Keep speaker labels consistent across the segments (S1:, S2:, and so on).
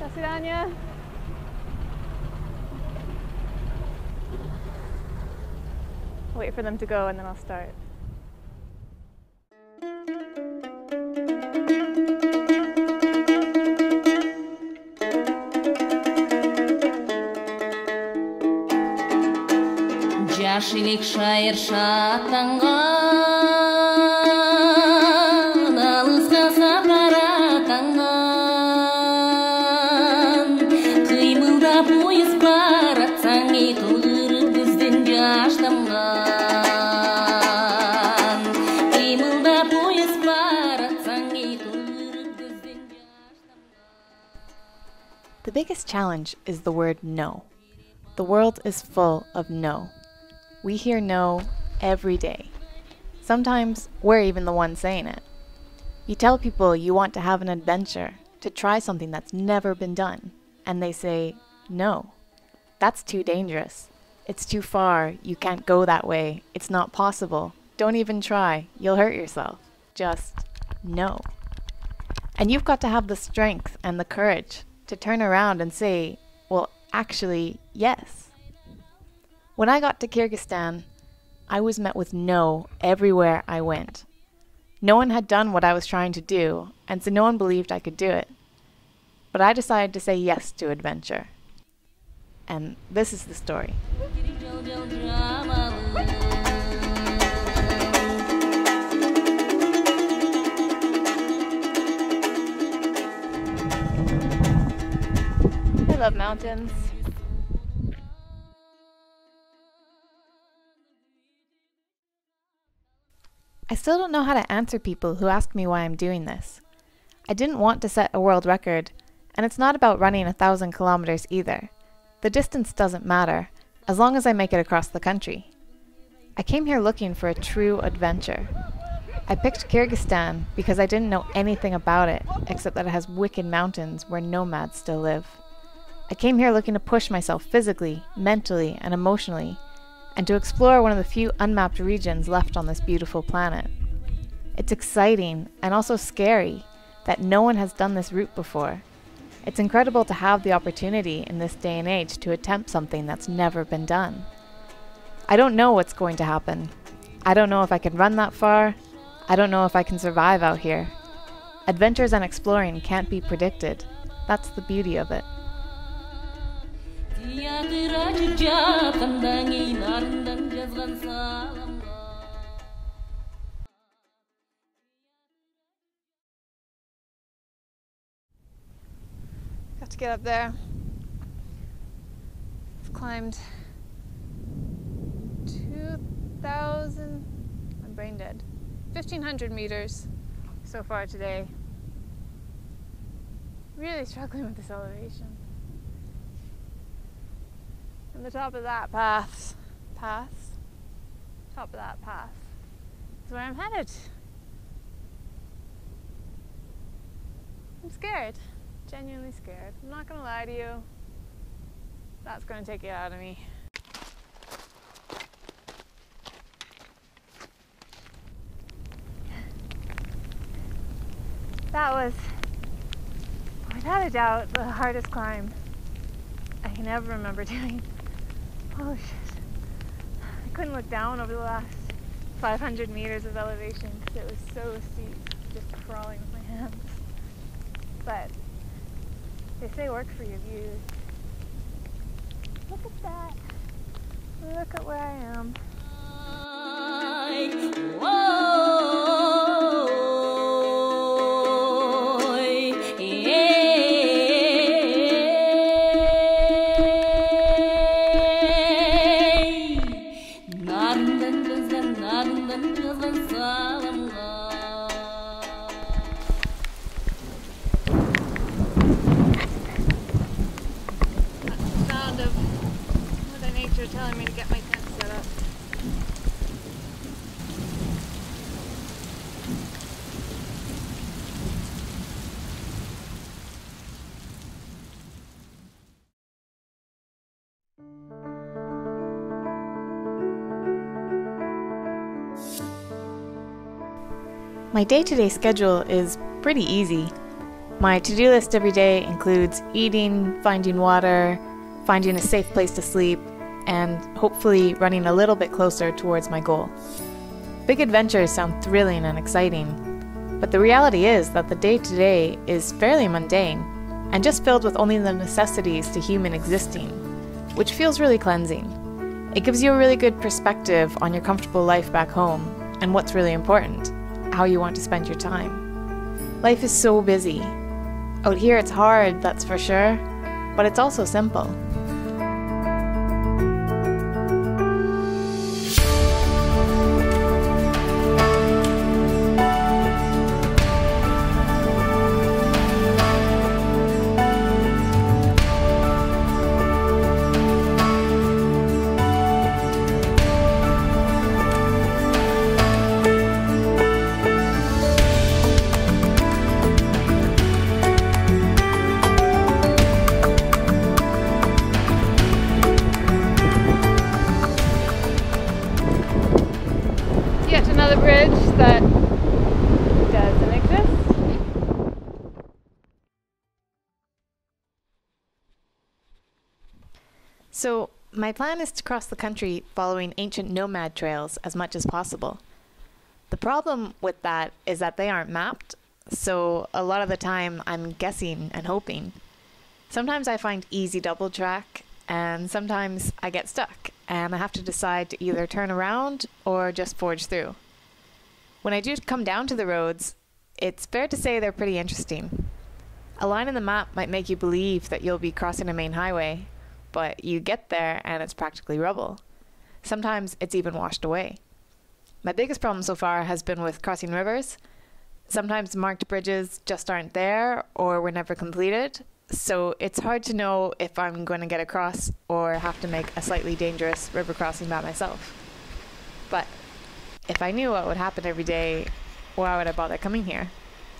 S1: До свидания. Wait for them to go and then I'll start.
S2: жашилик шайыр шаттанған
S3: The biggest challenge is the word no. The world is full of no. We hear no every day. Sometimes we're even the ones saying it. You tell people you want to have an adventure, to try something that's never been done, and they say, no. That's too dangerous. It's too far. You can't go that way. It's not possible. Don't even try. You'll hurt yourself. Just no. And you've got to have the strength and the courage to turn around and say, well, actually, yes. When I got to Kyrgyzstan, I was met with no everywhere I went. No one had done what I was trying to do, and so no one believed I could do it. But I decided to say yes to adventure. And this is the story.
S1: Love mountains.
S3: I still don't know how to answer people who ask me why I'm doing this. I didn't want to set a world record, and it's not about running a thousand kilometers either. The distance doesn't matter, as long as I make it across the country. I came here looking for a true adventure. I picked Kyrgyzstan because I didn't know anything about it, except that it has wicked mountains where nomads still live. I came here looking to push myself physically, mentally, and emotionally, and to explore one of the few unmapped regions left on this beautiful planet. It's exciting and also scary that no one has done this route before. It's incredible to have the opportunity in this day and age to attempt something that's never been done. I don't know what's going to happen. I don't know if I can run that far. I don't know if I can survive out here. Adventures and exploring can't be predicted. That's the beauty of it.
S2: театр ашып жатқандан кейін арындан жазған саламға
S1: Got to get up there. I've climbed 2,000, I'm brain dead, 1,500 meters so far today. Really struggling with this elevation. And the top of that path, path, top of that path is where I'm headed. I'm scared genuinely scared. I'm not gonna lie to you. That's gonna take it out of me. That was, without a doubt, the hardest climb I can ever remember doing. Oh shit. I couldn't look down over the last 500 meters of elevation because it was so steep, just crawling with my hands. But they say work for your views. Look at that. Look at where I am. My
S3: day to day schedule is pretty easy. My to do list every day includes eating, finding water, finding a safe place to sleep, and hopefully running a little bit closer towards my goal. Big adventures sound thrilling and exciting, but the reality is that the day to day is fairly mundane and just filled with only the necessities to human existing, which feels really cleansing. It gives you a really good perspective on your comfortable life back home and what's really important, how you want to spend your time. Life is so busy. Out here it's hard, that's for sure, but it's also simple. So, my plan is to cross the country following ancient nomad trails as much as possible. The problem with that is that they aren't mapped, so a lot of the time I'm guessing and hoping. Sometimes I find easy double track, and sometimes I get stuck and I have to decide to either turn around or just forge through. When I do come down to the roads, it's fair to say they're pretty interesting. A line in the map might make you believe that you'll be crossing a main highway, but you get there and it's practically rubble. Sometimes it's even washed away. My biggest problem so far has been with crossing rivers. Sometimes marked bridges just aren't there or were never completed, so it's hard to know if I'm going to get across or have to make a slightly dangerous river crossing by myself. But if I knew what would happen every day, why would I bother coming here?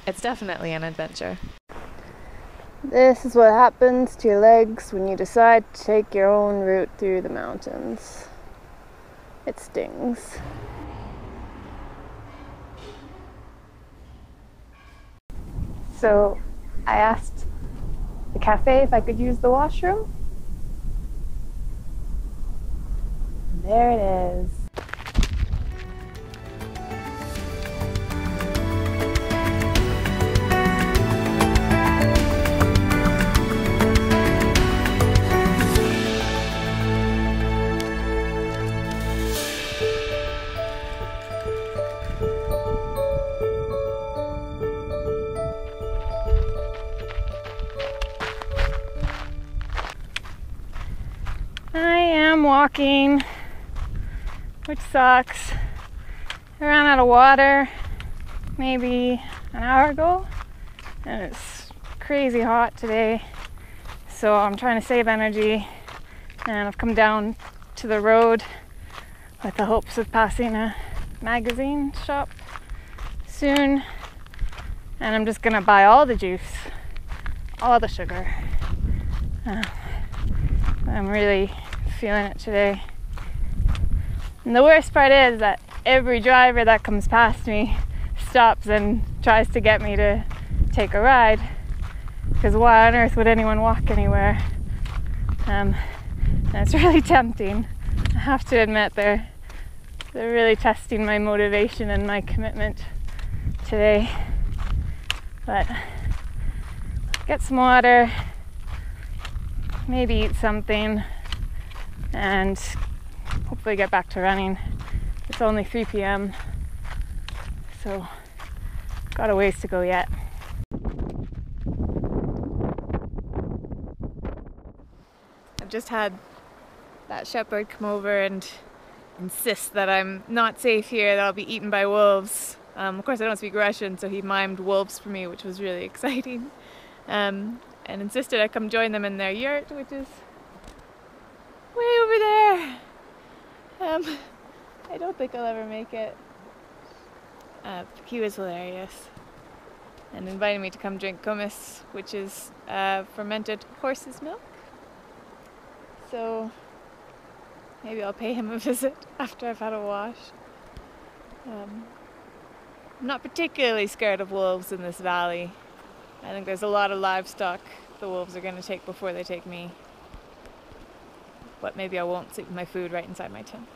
S3: It's definitely an adventure.
S1: This is what happens to your legs when you decide to take your own route through the mountains. It stings. So I asked the cafe if I could use the washroom. There it is. Walking, which sucks. I ran out of water maybe an hour ago, and it's crazy hot today. So I'm trying to save energy, and I've come down to the road with the hopes of passing a magazine shop soon. And I'm just gonna buy all the juice, all the sugar. Uh, I'm really feeling it today. And the worst part is that every driver that comes past me stops and tries to get me to take a ride. Because why on earth would anyone walk anywhere? Um, and it's really tempting. I have to admit they're they're really testing my motivation and my commitment today. But get some water, maybe eat something, and hopefully get back to running. It's only 3 p.m., so got a ways to go yet. I've just had that shepherd come over and insist that I'm not safe here, that I'll be eaten by wolves. Um, of course, I don't speak Russian, so he mimed wolves for me, which was really exciting. Um, and insisted I come join them in their yurt, which is there. Um, I don't think I'll ever make it. Uh, he was hilarious and invited me to come drink kumis, which is uh, fermented horse's milk. So maybe I'll pay him a visit after I've had a wash. Um, I'm not particularly scared of wolves in this valley.
S3: I think there's a lot of livestock the wolves are going to take before they take me But maybe I won't sleep with my food right inside my tent.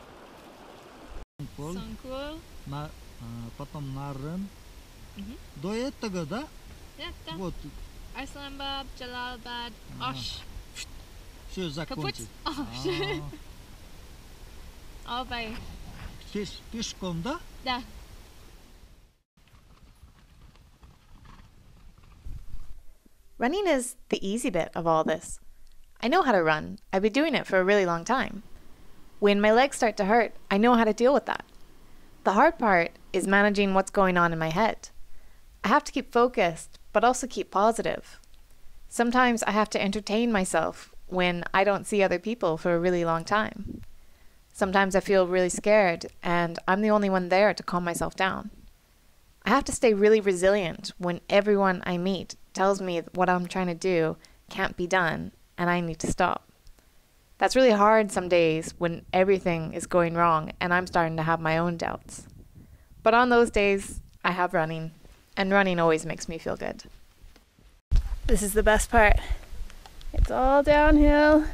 S4: Пол,
S2: Санкул.
S4: на, а, потом на Рым.
S2: Мгм.
S4: До этого, да?
S2: Да, да.
S4: Вот,
S2: Арсланбад, Джалалабад,
S4: Ага.
S2: Ош.
S4: все закончить.
S2: Ош.
S4: А,
S2: All by.
S4: пеш- пешком, да?
S2: Да.
S3: Running is the easy bit of all this. I know how to run. I've been doing it for a really long time. When my legs start to hurt, I know how to deal with that. The hard part is managing what's going on in my head. I have to keep focused, but also keep positive. Sometimes I have to entertain myself when I don't see other people for a really long time. Sometimes I feel really scared, and I'm the only one there to calm myself down. I have to stay really resilient when everyone I meet tells me what I'm trying to do can't be done and I need to stop. That's really hard some days when everything is going wrong and I'm starting to have my own doubts. But on those days, I have running, and running always makes me feel good.
S1: This is the best part. It's all downhill,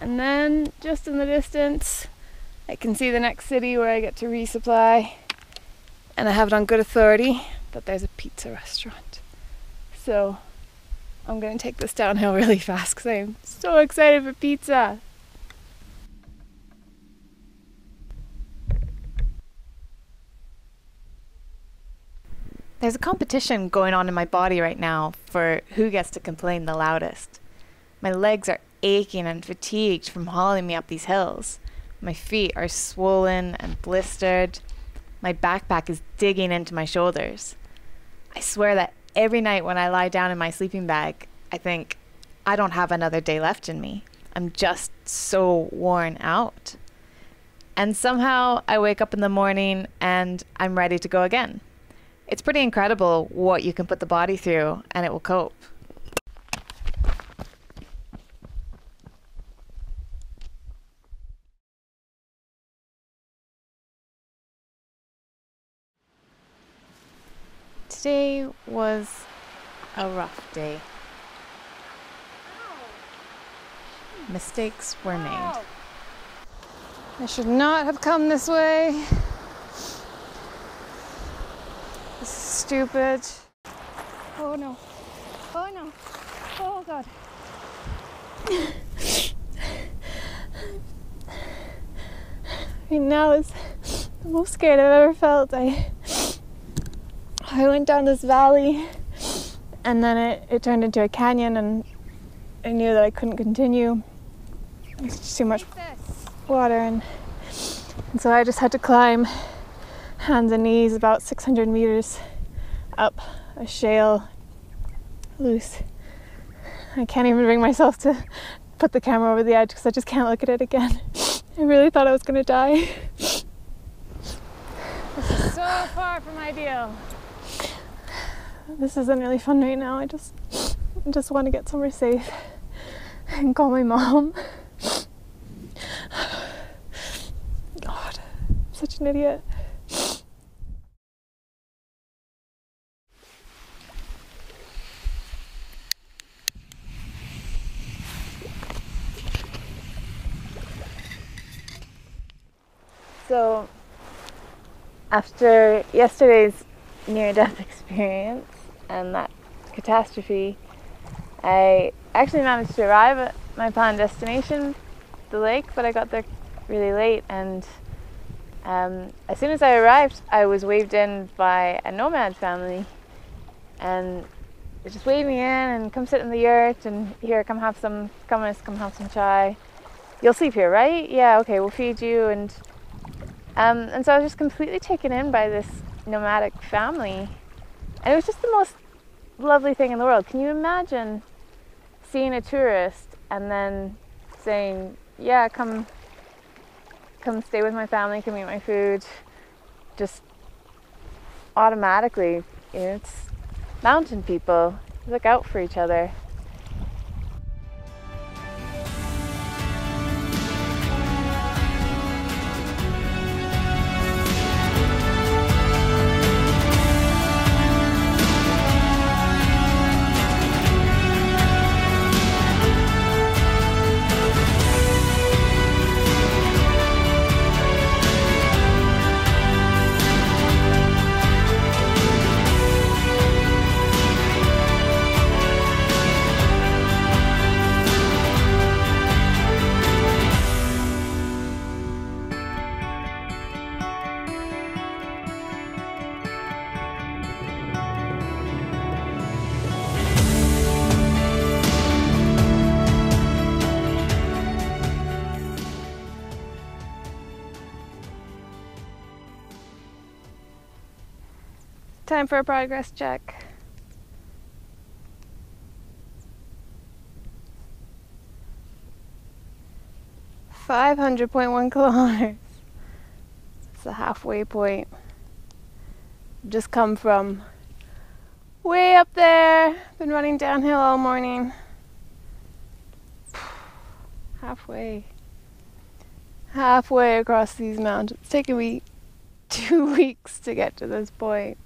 S1: and then just in the distance, I can see the next city where I get to resupply. And I have it on good authority that there's a pizza restaurant. So I'm going to take this downhill really fast because I'm so excited for pizza.
S3: There's a competition going on in my body right now for who gets to complain the loudest. My legs are aching and fatigued from hauling me up these hills. My feet are swollen and blistered. My backpack is digging into my shoulders. I swear that every night when I lie down in my sleeping bag, I think, I don't have another day left in me. I'm just so worn out. And somehow I wake up in the morning and I'm ready to go again. It's pretty incredible what you can put the body through and it will cope. Today was a rough day. Mistakes were made.
S1: I should not have come this way. This is stupid. Oh no. Oh no. Oh god. I mean, now is the most scared I've ever felt. I I went down this valley and then it, it turned into a canyon and I knew that I couldn't continue. Just too much water and, and so I just had to climb hands and knees about 600 meters up a shale loose. I can't even bring myself to put the camera over the edge because I just can't look at it again. I really thought I was gonna die. This is so far from ideal. This isn't really fun right now. I just I just want to get somewhere safe and call my mom. God, I'm such an idiot. So, after yesterday's near death experience and that catastrophe, I actually managed to arrive at my planned destination, the lake, but I got there really late. And um, as soon as I arrived, I was waved in by a nomad family, and they just waved me in and come sit in the yurt and here, come have some, come and come have some chai. You'll sleep here, right? Yeah, okay, we'll feed you. And um, and so I was just completely taken in by this nomadic family, and it was just the most lovely thing in the world. Can you imagine seeing a tourist and then saying, "Yeah, come, come stay with my family, come eat my food," just automatically. You know, it's mountain people look out for each other. Time for a progress check. Five hundred point one kilometers. It's the halfway point. Just come from way up there. Been running downhill all morning. Halfway. Halfway across these mountains. It's taken me two weeks to get to this point.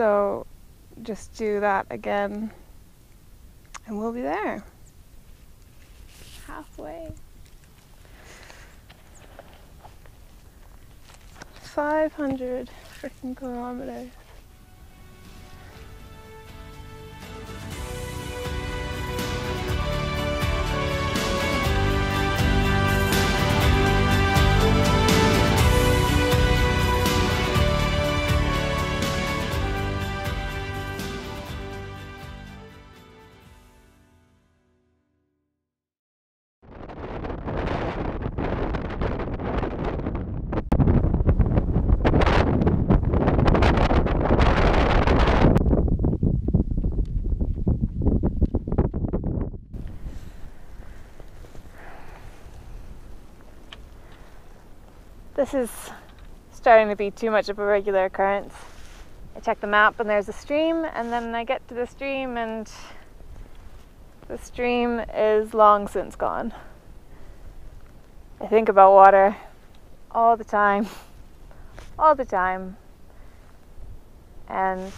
S1: So just do that again and we'll be there. Halfway. 500 freaking kilometers. This is starting to be too much of a regular occurrence. I check the map and there's a stream, and then I get to the stream and the stream is long since gone. I think about water all the time, all the time, and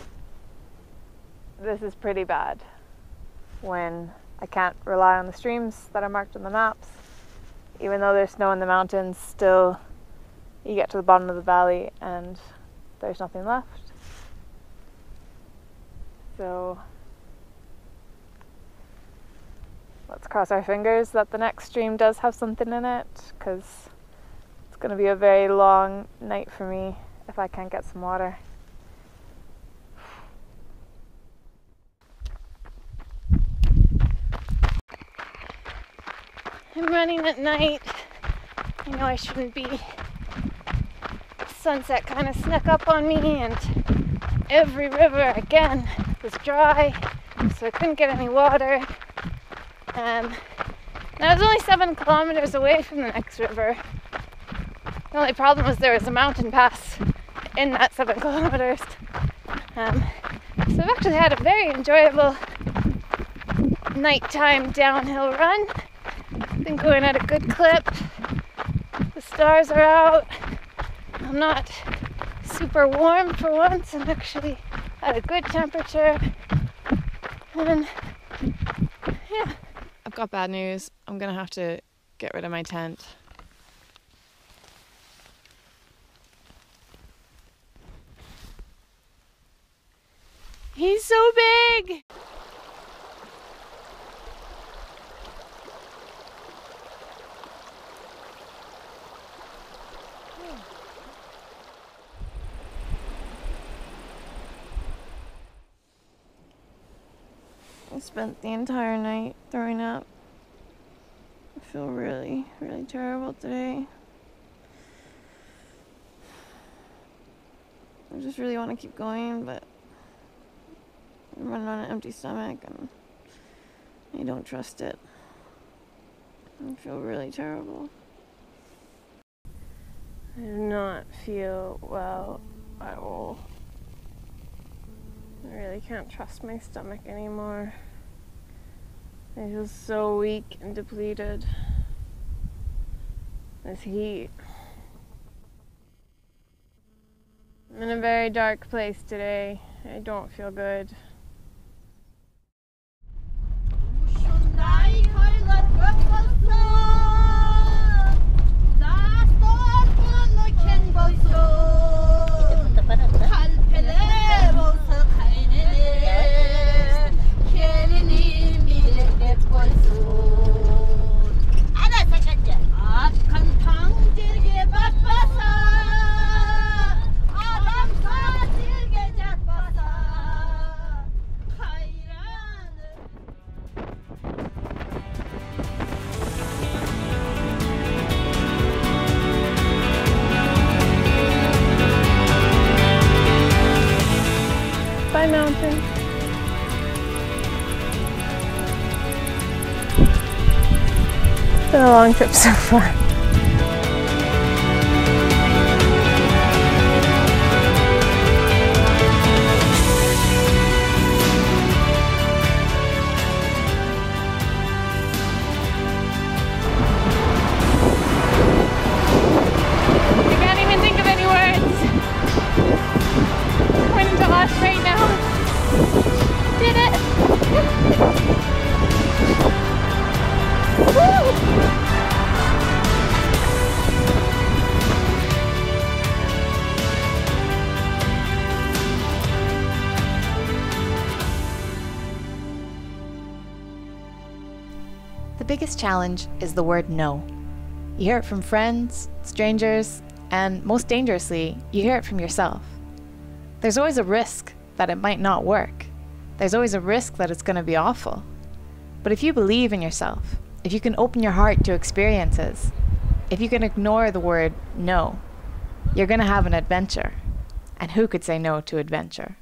S1: this is pretty bad when I can't rely on the streams that are marked on the maps. Even though there's snow in the mountains, still you get to the bottom of the valley and there's nothing left. So let's cross our fingers that the next stream does have something in it because it's going to be a very long night for me if I can't get some water. I'm running at night. I know I shouldn't be sunset kind of snuck up on me, and every river again was dry, so I couldn't get any water. Um, and I was only seven kilometers away from the next river. The only problem was there was a mountain pass in that seven kilometers. Um, so I've actually had a very enjoyable nighttime downhill run. Been going at a good clip. The stars are out. I'm not super warm for once. I'm actually at a good temperature. And yeah. I've got bad news. I'm gonna have to get rid of my tent. He's so big! Spent the entire night throwing up. I feel really, really terrible today. I just really want to keep going, but I'm running on an empty stomach and I don't trust it. I feel really terrible. I do not feel well at all. I really can't trust my stomach anymore. I feel so weak and depleted. This heat. I'm in a very dark place today. I don't feel good. Bye, mountain. It's been a long trip so far.
S3: The biggest challenge is the word no. You hear it from friends, strangers, and most dangerously, you hear it from yourself. There's always a risk that it might not work. There's always a risk that it's going to be awful. But if you believe in yourself, if you can open your heart to experiences, if you can ignore the word no, you're going to have an adventure. And who could say no to adventure?